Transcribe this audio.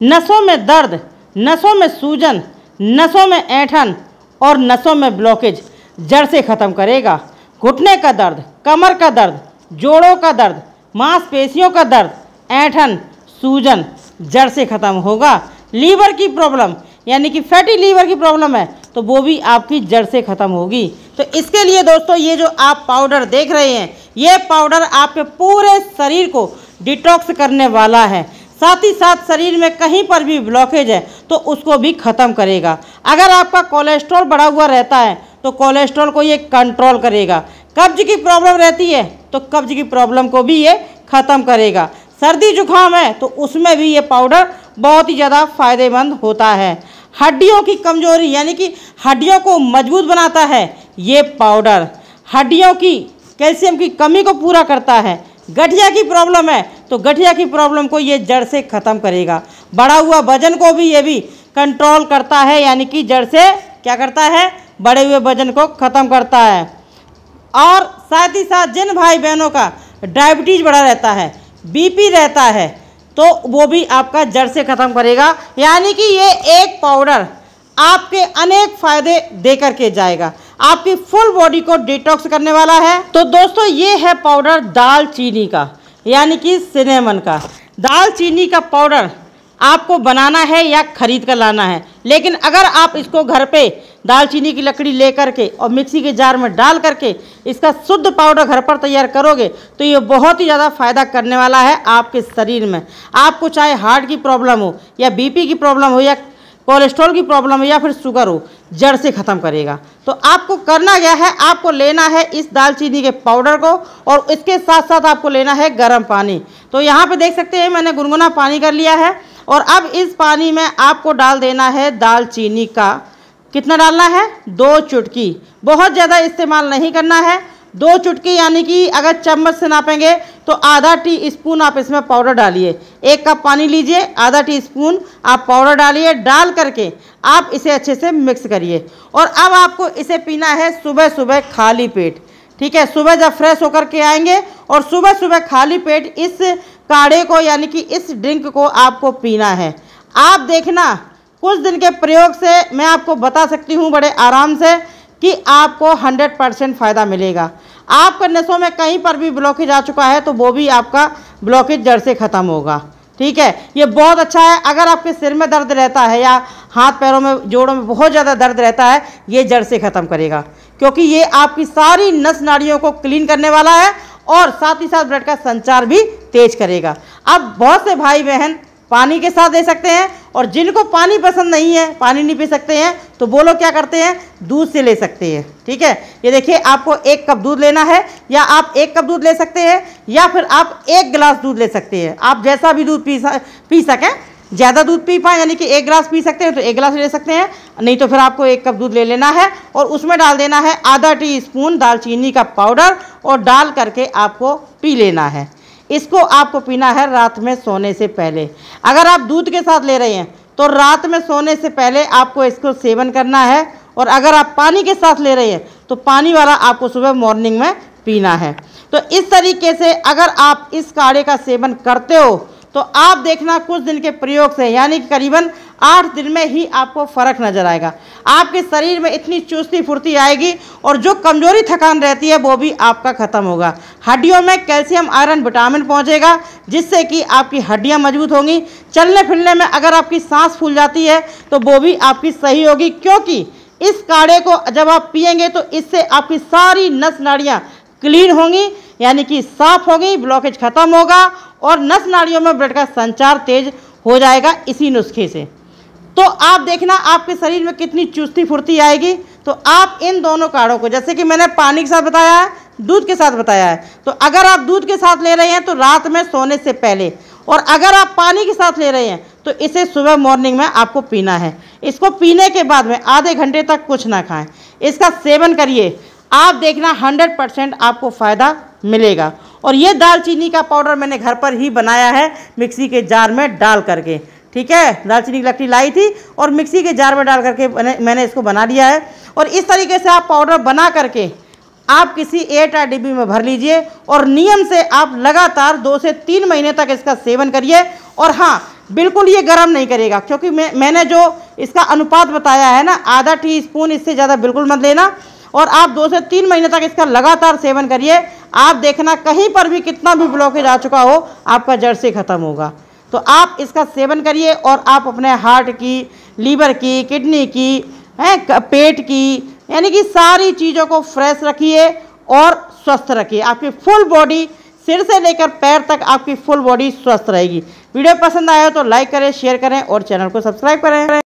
नसों में दर्द, नसों में सूजन, नसों में ऐंठन और नसों में ब्लॉकेज जड़ से ख़त्म करेगा। घुटने का दर्द, कमर का दर्द, जोड़ों का दर्द, मांसपेशियों का दर्द, ऐंठन, सूजन जड़ से ख़त्म होगा। लीवर की प्रॉब्लम, यानी कि फैटी लीवर की प्रॉब्लम है तो वो भी आपकी जड़ से ख़त्म होगी। तो इसके लिए दोस्तों, ये जो आप पाउडर देख रहे हैं, ये पाउडर आपके पूरे शरीर को डिटॉक्स करने वाला है। साथ ही साथ शरीर में कहीं पर भी ब्लॉकेज है तो उसको भी ख़त्म करेगा। अगर आपका कोलेस्ट्रॉल बढ़ा हुआ रहता है तो कोलेस्ट्रॉल को ये कंट्रोल करेगा। कब्ज की प्रॉब्लम रहती है तो कब्ज की प्रॉब्लम को भी ये ख़त्म करेगा। सर्दी जुकाम है तो उसमें भी ये पाउडर बहुत ही ज़्यादा फ़ायदेमंद होता है। हड्डियों की कमज़ोरी, यानी कि हड्डियों को मज़बूत बनाता है ये पाउडर हड्डियों की कैल्शियम की कमी को पूरा करता है। गठिया की प्रॉब्लम है तो गठिया की प्रॉब्लम को ये जड़ से ख़त्म करेगा। बढ़ा हुआ वज़न को भी ये भी कंट्रोल करता है, यानी कि जड़ से क्या करता है? बड़े हुए वज़न को ख़त्म करता है। और साथ ही साथ जिन भाई बहनों का डायबिटीज़ बढ़ा रहता है बीपी रहता है तो वो भी आपका जड़ से ख़त्म करेगा। यानी कि ये एक पाउडर आपके अनेक फ़ायदे दे करके जाएगा। आपकी फुल बॉडी को डिटॉक्स करने वाला है। तो दोस्तों, ये है पाउडर दाल चीनी का। यानी कि सिनेमन का। दाल चीनी का पाउडर आपको बनाना है या ख़रीद कर लाना है। लेकिन अगर आप इसको घर पे दालचीनी की लकड़ी ले करके और मिक्सी के जार में डाल करके इसका शुद्ध पाउडर घर पर तैयार करोगे तो ये बहुत ही ज़्यादा फ़ायदा करने वाला है आपके शरीर में। आपको चाहे हार्ट की प्रॉब्लम हो या बीपी की प्रॉब्लम हो या कोलेस्ट्रॉल की प्रॉब्लम हो या फिर शुगर हो, जड़ से ख़त्म करेगा। तो आपको करना क्या है? आपको लेना है इस दालचीनी के पाउडर को और इसके साथ साथ आपको लेना है गर्म पानी। तो यहाँ पे देख सकते हैं, मैंने गुनगुना पानी कर लिया है और अब इस पानी में आपको डाल देना है दालचीनी का। कितना डालना है? दो चुटकी। बहुत ज़्यादा इस्तेमाल नहीं करना है। दो चुटकी यानी कि अगर चम्मच से नापेंगे तो आधा टी स्पून आप इसमें पाउडर डालिए। एक कप पानी लीजिए, आधा टी स्पून आप पाउडर डालिए, डाल करके आप इसे अच्छे से मिक्स करिए। और अब आपको इसे पीना है सुबह सुबह खाली पेट। ठीक है, सुबह जब फ्रेश होकर के आएँगे और सुबह सुबह खाली पेट इस काढ़े को यानी कि इस ड्रिंक को आपको पीना है। आप देखना, कुछ दिन के प्रयोग से मैं आपको बता सकती हूँ बड़े आराम से कि आपको 100 परसेंट फ़ायदा मिलेगा। आपके नसों में कहीं पर भी ब्लॉकेज आ चुका है तो वो भी आपका ब्लॉकेज जड़ से ख़त्म होगा। ठीक है? ये बहुत अच्छा है। अगर आपके सिर में दर्द रहता है या हाथ पैरों में, जोड़ों में बहुत ज़्यादा दर्द रहता है, ये जड़ से ख़त्म करेगा। क्योंकि ये आपकी सारी नस नाड़ियों को क्लीन करने वाला है और साथ ही साथ ब्लड का संचार भी तेज करेगा। अब बहुत से भाई बहन पानी के साथ दे सकते हैं और जिनको पानी पसंद नहीं है, पानी नहीं पी सकते हैं तो वो लोग क्या करते हैं? दूध से ले सकते हैं, ठीक है? ये देखिए, आपको एक कप दूध लेना है, या आप एक कप दूध ले सकते हैं, या फिर आप एक गिलास दूध ले सकते हैं। आप जैसा भी दूध पी पी सकें, ज़्यादा दूध पी पाए, यानी कि एक गिलास पी सकते हैं तो एक गिलास ले सकते हैं, नहीं तो फिर आपको एक कप दूध ले लेना है, और उसमें डाल देना है आधा टी स्पून दालचीनी का पाउडर, और डाल करके आपको पी लेना है। इसको आपको पीना है रात में सोने से पहले। अगर आप दूध के साथ ले रहे हैं तो रात में सोने से पहले आपको इसको सेवन करना है और अगर आप पानी के साथ ले रहे हैं तो पानी वाला आपको सुबह मॉर्निंग में पीना है। तो इस तरीके से अगर आप इस काढ़े का सेवन करते हो तो आप देखना कुछ दिन के प्रयोग से, यानी कि करीबन आठ दिन में ही आपको फ़र्क नज़र आएगा। आपके शरीर में इतनी चुस्ती फुर्ती आएगी और जो कमज़ोरी थकान रहती है, वो भी आपका ख़त्म होगा। हड्डियों में कैल्शियम, आयरन, विटामिन पहुंचेगा, जिससे कि आपकी हड्डियाँ मज़बूत होंगी। चलने फिरने में अगर आपकी सांस फूल जाती है तो वो भी आपकी सही होगी, क्योंकि इस काढ़े को जब आप पियेंगे तो इससे आपकी सारी नस नाड़ियाँ क्लीन होंगी, यानी कि साफ़ होगी, ब्लॉकेज खत्म होगा और नस नाड़ियों में ब्लड का संचार तेज हो जाएगा इसी नुस्खे से। तो आप देखना, आपके शरीर में कितनी चुस्ती फुर्ती आएगी। तो आप इन दोनों काढ़ों को, जैसे कि मैंने पानी के साथ बताया है, दूध के साथ बताया है। तो अगर आप दूध के साथ ले रहे हैं तो रात में सोने से पहले, और अगर आप पानी के साथ ले रहे हैं तो इसे सुबह मॉर्निंग में आपको पीना है। इसको पीने के बाद में आधे घंटे तक कुछ ना खाएँ। इसका सेवन करिए। आप देखना, हंड्रेड परसेंट आपको फ़ायदा मिलेगा। और ये दालचीनी का पाउडर मैंने घर पर ही बनाया है, मिक्सी के जार में डाल करके। ठीक है? दालचीनी की लकड़ी लाई थी और मिक्सी के जार में डाल करके मैंने इसको बना लिया है। और इस तरीके से आप पाउडर बना करके आप किसी एट आर डिब्बी में भर लीजिए और नियम से आप लगातार दो से तीन महीने तक इसका सेवन करिए। और हाँ बिल्कुल ये गर्म नहीं करेगा, क्योंकि मैं, मैंने जो इसका अनुपात बताया है ना, आधा टी स्पून इससे ज़्यादा बिल्कुल मत लेना। और आप दो से तीन महीने तक इसका लगातार सेवन करिए। आप देखना कहीं पर भी कितना भी ब्लॉकेज आ चुका हो, आपका जड़ से ख़त्म होगा। तो आप इसका सेवन करिए और आप अपने हार्ट की लीवर की किडनी की, हैं पेट की, यानी कि सारी चीज़ों को फ्रेश रखिए और स्वस्थ रखिए। आपकी फुल बॉडी सिर से लेकर पैर तक आपकी फुल बॉडी स्वस्थ रहेगी। वीडियो पसंद आया तो लाइक करें शेयर करें और चैनल को सब्सक्राइब करें।